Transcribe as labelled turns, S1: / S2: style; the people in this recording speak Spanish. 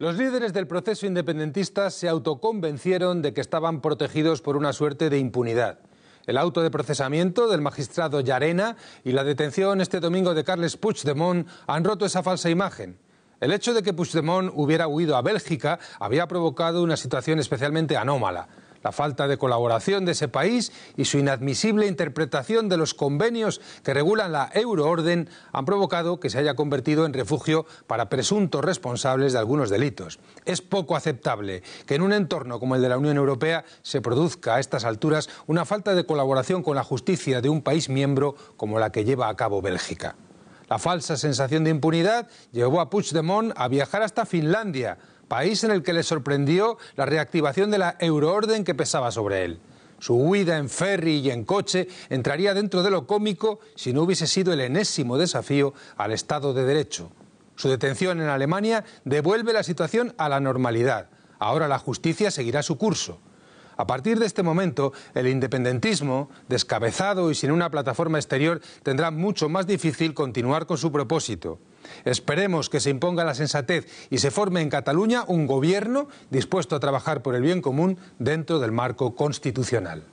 S1: Los líderes del proceso independentista se autoconvencieron de que estaban protegidos por una suerte de impunidad. El auto de procesamiento del magistrado Llarena y la detención este domingo de Carles Puigdemont han roto esa falsa imagen. El hecho de que Puigdemont hubiera huido a Bélgica había provocado una situación especialmente anómala la falta de colaboración de ese país y su inadmisible interpretación de los convenios que regulan la euroorden han provocado que se haya convertido en refugio para presuntos responsables de algunos delitos. Es poco aceptable que en un entorno como el de la Unión Europea se produzca a estas alturas una falta de colaboración con la justicia de un país miembro como la que lleva a cabo Bélgica. La falsa sensación de impunidad llevó a Puigdemont a viajar hasta Finlandia, país en el que le sorprendió la reactivación de la euroorden que pesaba sobre él. Su huida en ferry y en coche entraría dentro de lo cómico si no hubiese sido el enésimo desafío al Estado de Derecho. Su detención en Alemania devuelve la situación a la normalidad. Ahora la justicia seguirá su curso. A partir de este momento, el independentismo, descabezado y sin una plataforma exterior, tendrá mucho más difícil continuar con su propósito. Esperemos que se imponga la sensatez y se forme en Cataluña un gobierno dispuesto a trabajar por el bien común dentro del marco constitucional.